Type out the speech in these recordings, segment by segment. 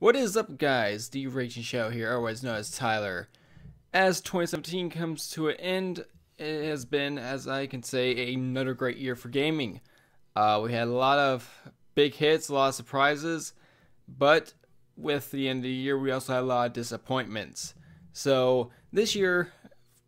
What is up guys, The Raging Shadow here, otherwise known as Tyler. As 2017 comes to an end, it has been, as I can say, another great year for gaming. Uh, we had a lot of big hits, a lot of surprises, but with the end of the year, we also had a lot of disappointments. So this year,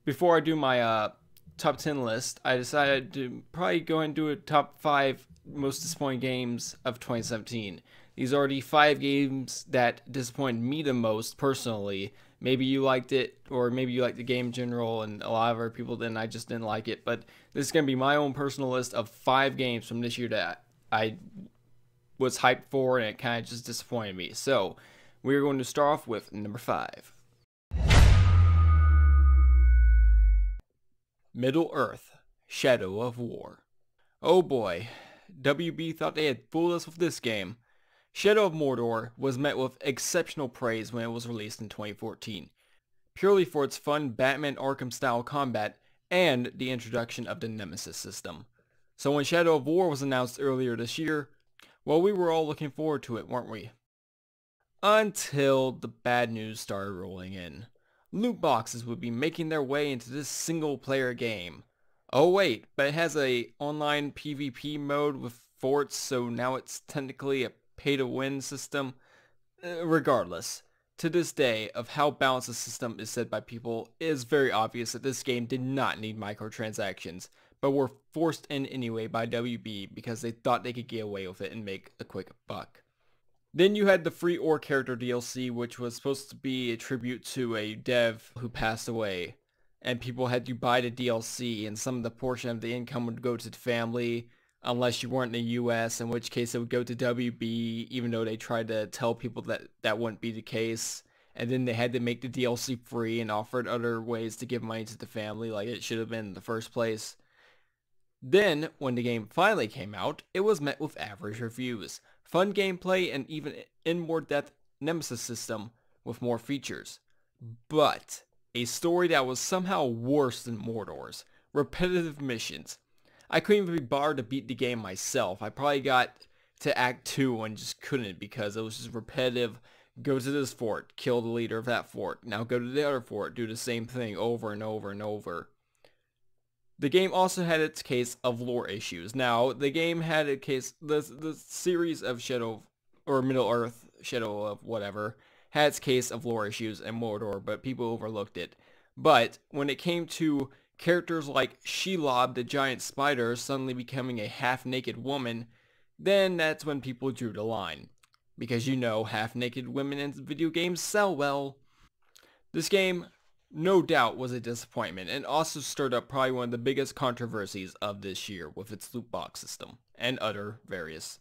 before I do my uh, top 10 list, I decided to probably go and do a top 5 most disappointing games of 2017. These are the 5 games that disappointed me the most personally. Maybe you liked it, or maybe you liked the game in general, and a lot of other people didn't. I just didn't like it. But this is going to be my own personal list of 5 games from this year that I was hyped for, and it kind of just disappointed me. So, we're going to start off with number 5. Middle Earth Shadow of War. Oh boy, WB thought they had fooled us with this game. Shadow of Mordor was met with exceptional praise when it was released in 2014, purely for its fun Batman Arkham style combat and the introduction of the Nemesis system. So when Shadow of War was announced earlier this year, well we were all looking forward to it, weren't we? Until the bad news started rolling in loot boxes would be making their way into this single player game. Oh wait, but it has a online PvP mode with forts, so now it's technically a pay to win system. Uh, regardless, to this day, of how balanced the system is said by people, it is very obvious that this game did not need microtransactions, but were forced in anyway by WB because they thought they could get away with it and make a quick buck. Then you had the free Or character DLC, which was supposed to be a tribute to a dev who passed away. And people had to buy the DLC, and some of the portion of the income would go to the family, unless you weren't in the US, in which case it would go to WB, even though they tried to tell people that that wouldn't be the case. And then they had to make the DLC free and offered other ways to give money to the family, like it should have been in the first place. Then, when the game finally came out, it was met with average reviews fun gameplay, and even in more depth Nemesis system with more features. But a story that was somehow worse than Mordor's. Repetitive missions. I couldn't even be bothered to beat the game myself. I probably got to Act 2 and just couldn't because it was just repetitive. Go to this fort, kill the leader of that fort. Now go to the other fort, do the same thing over and over and over. The game also had its case of lore issues. Now, the game had a case, the, the series of Shadow, or Middle Earth, Shadow of whatever, had its case of lore issues in Mordor, but people overlooked it. But when it came to characters like Shelob, the giant spider, suddenly becoming a half-naked woman, then that's when people drew the line. Because you know, half-naked women in video games sell well. This game no doubt was a disappointment and also stirred up probably one of the biggest controversies of this year with its loot box system and other various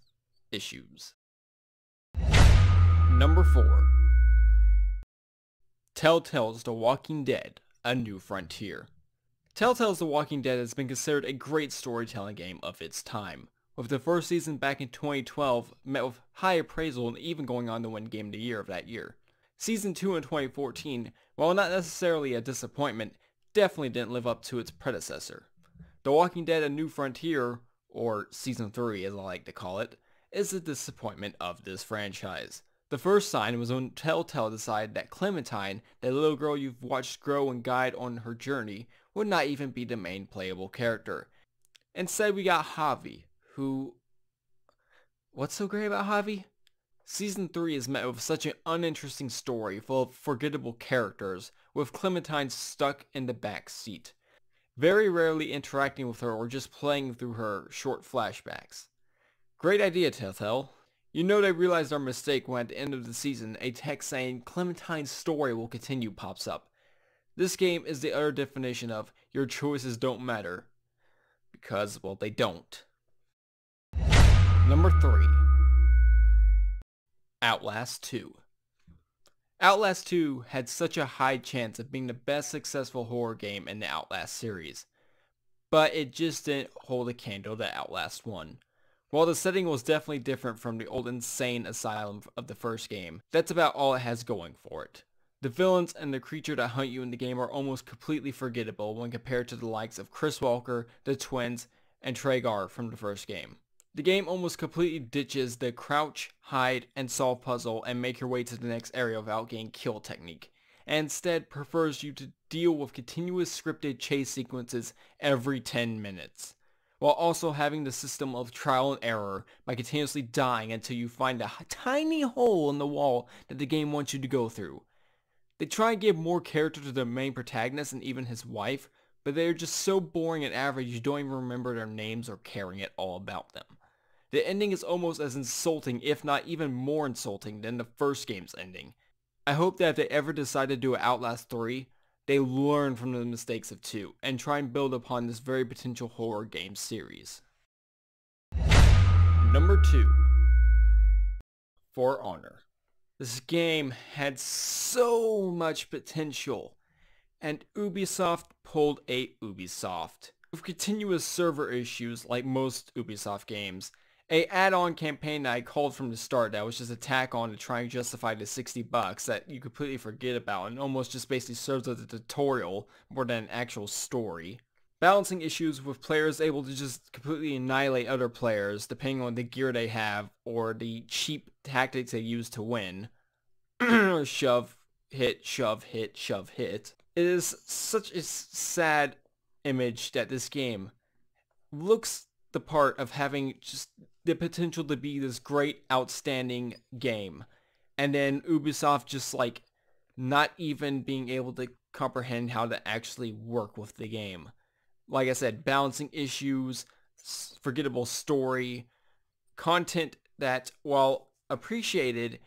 issues. Number 4 Telltale's The Walking Dead, A New Frontier. Telltale's The Walking Dead has been considered a great storytelling game of its time, with the first season back in 2012 met with high appraisal and even going on to win Game of the Year of that year. Season 2 in 2014, while not necessarily a disappointment, definitely didn't live up to its predecessor. The Walking Dead A New Frontier, or Season 3 as I like to call it, is the disappointment of this franchise. The first sign was when Telltale decided that Clementine, the little girl you've watched grow and guide on her journey, would not even be the main playable character. Instead we got Javi, who... What's so great about Javi? Season 3 is met with such an uninteresting story full of forgettable characters, with Clementine stuck in the back seat, very rarely interacting with her or just playing through her short flashbacks. Great idea, Telltale. You know they realized our mistake when at the end of the season, a text saying Clementine's story will continue pops up. This game is the utter definition of your choices don't matter. Because, well, they don't. Number 3. Outlast 2. Outlast 2 had such a high chance of being the best successful horror game in the Outlast series, but it just didn't hold a candle to Outlast 1. While the setting was definitely different from the old insane asylum of the first game, that's about all it has going for it. The villains and the creature that hunt you in the game are almost completely forgettable when compared to the likes of Chris Walker, the twins, and Trager from the first game. The game almost completely ditches the crouch, hide, and solve puzzle and make your way to the next area without getting kill technique, and instead prefers you to deal with continuous scripted chase sequences every 10 minutes, while also having the system of trial and error by continuously dying until you find a tiny hole in the wall that the game wants you to go through. They try and give more character to the main protagonist and even his wife, but they're just so boring and average you don't even remember their names or caring at all about them. The ending is almost as insulting, if not even more insulting, than the first game's ending. I hope that if they ever decide to do Outlast 3, they learn from the mistakes of 2, and try and build upon this very potential horror game series. Number 2. For Honor. This game had so much potential, and Ubisoft pulled a Ubisoft. With continuous server issues like most Ubisoft games, a add-on campaign that I called from the start that was just a tack on to try and justify the 60 bucks that you completely forget about and almost just basically serves as a tutorial more than an actual story. Balancing issues with players able to just completely annihilate other players depending on the gear they have or the cheap tactics they use to win. shove, hit, shove, hit, shove, hit. It is such a sad image that this game looks the part of having just the potential to be this great, outstanding game. And then Ubisoft just like not even being able to comprehend how to actually work with the game. Like I said, balancing issues, forgettable story, content that, while appreciated,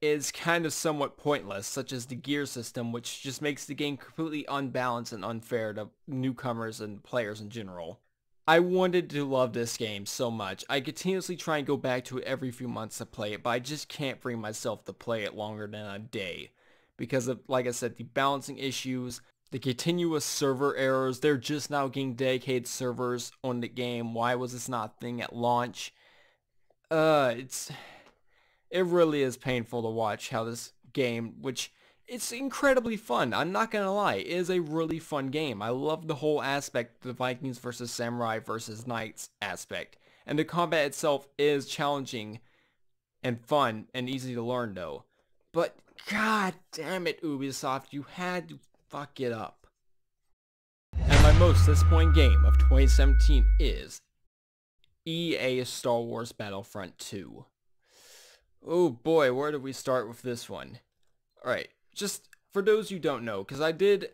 is kind of somewhat pointless, such as the gear system, which just makes the game completely unbalanced and unfair to newcomers and players in general. I wanted to love this game so much. I continuously try and go back to it every few months to play it, but I just can't bring myself to play it longer than a day. Because of, like I said, the balancing issues, the continuous server errors, they're just now getting dedicated servers on the game. Why was this not a thing at launch? Uh, it's, it really is painful to watch how this game, which it's incredibly fun. I'm not to lie. It is a really fun game. I love the whole aspect, the Vikings versus Samurai versus Knights aspect. And the combat itself is challenging and fun and easy to learn though. But god damn it, Ubisoft, you had to fuck it up. And my most disappointing game of 2017 is EA Star Wars Battlefront 2. Oh boy, where do we start with this one? Alright, just for those you don't know, because I did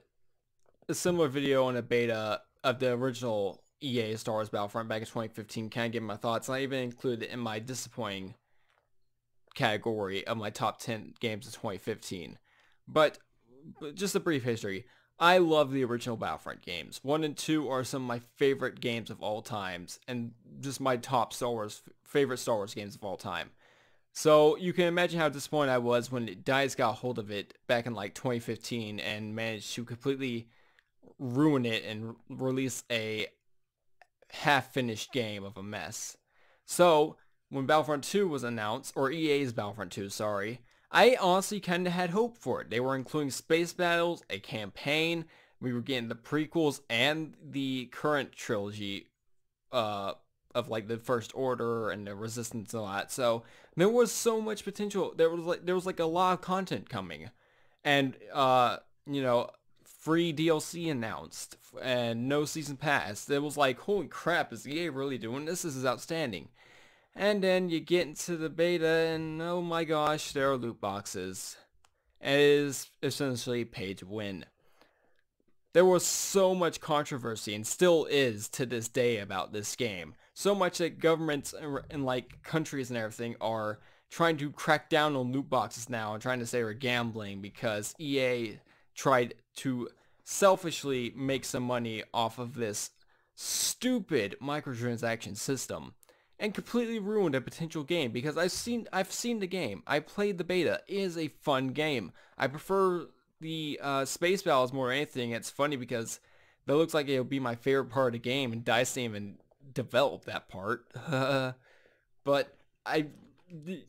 a similar video on a beta of the original EA Star Wars Battlefront back in 2015, kind of giving my thoughts, and I even included it in my disappointing category of my top 10 games of 2015. But, but just a brief history. I love the original Battlefront games. 1 and 2 are some of my favorite games of all times, and just my top Star Wars, favorite Star Wars games of all time. So you can imagine how disappointed I was when DICE got hold of it back in like 2015 and managed to completely ruin it and release a half-finished game of a mess. So when Battlefront 2 was announced, or EA's Battlefront 2, sorry, I honestly kind of had hope for it. They were including space battles, a campaign, we were getting the prequels and the current trilogy uh, of like the First Order and the Resistance and all that. So there was so much potential. There was like there was like a lot of content coming, and uh, you know, free DLC announced and no season pass. It was like, holy crap, is EA really doing this? This is outstanding. And then you get into the beta and oh my gosh, there are loot boxes. It is essentially pay to win. There was so much controversy and still is to this day about this game. So much that governments and, like countries and everything are trying to crack down on loot boxes now and trying to say we're gambling because EA tried to selfishly make some money off of this stupid microtransaction system and completely ruined a potential game because I've seen I've seen the game. I played the beta. It is a fun game. I prefer the uh, space battles more than anything. It's funny because that looks like it'll be my favorite part of the game, and Dice didn't even develop that part. but I,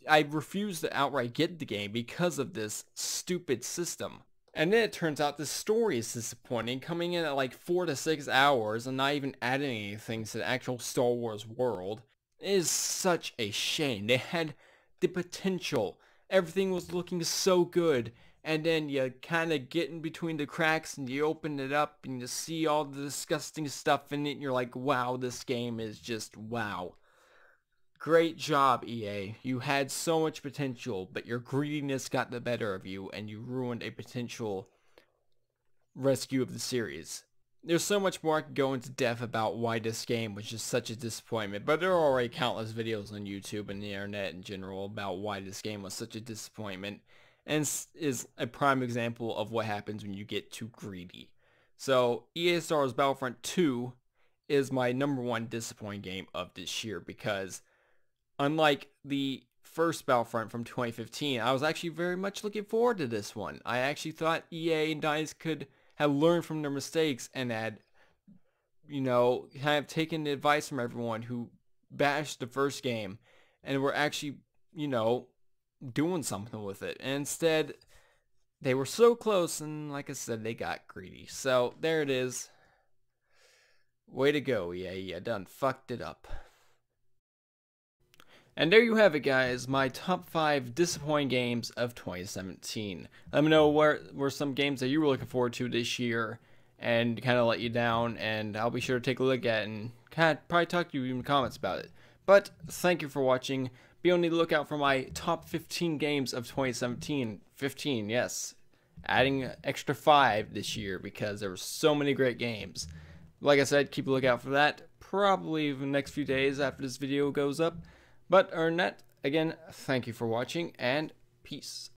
I refuse to outright get the game because of this stupid system. And then it turns out the story is disappointing, coming in at like 4 to 6 hours and not even adding anything to the actual Star Wars world. It is such a shame. They had the potential. Everything was looking so good. And then you kind of get in between the cracks and you open it up and you see all the disgusting stuff in it and you're like, wow, this game is just wow. Great job, EA. You had so much potential, but your greediness got the better of you and you ruined a potential rescue of the series. There's so much more I could go into depth about why this game was just such a disappointment, but there are already countless videos on YouTube and the internet in general about why this game was such a disappointment, and is a prime example of what happens when you get too greedy. So EA Star Wars Battlefront 2 is my number one disappointing game of this year because unlike the first Battlefront from 2015, I was actually very much looking forward to this one. I actually thought EA and DICE could had learned from their mistakes and had, you know, kind of taken advice from everyone who bashed the first game and were actually, you know, doing something with it. And instead, they were so close and like I said, they got greedy. So there it is. Way to go, yeah, yeah, done fucked it up. And there you have it, guys. My top five disappointing games of 2017. Let me know what were some games that you were looking forward to this year, and kind of let you down. And I'll be sure to take a look at and kind of probably talk to you in the comments about it. But thank you for watching. Be on the lookout for my top 15 games of 2017. 15, yes. Adding extra five this year because there were so many great games. Like I said, keep a lookout for that. Probably the next few days after this video goes up. But Ernest, again, thank you for watching and peace.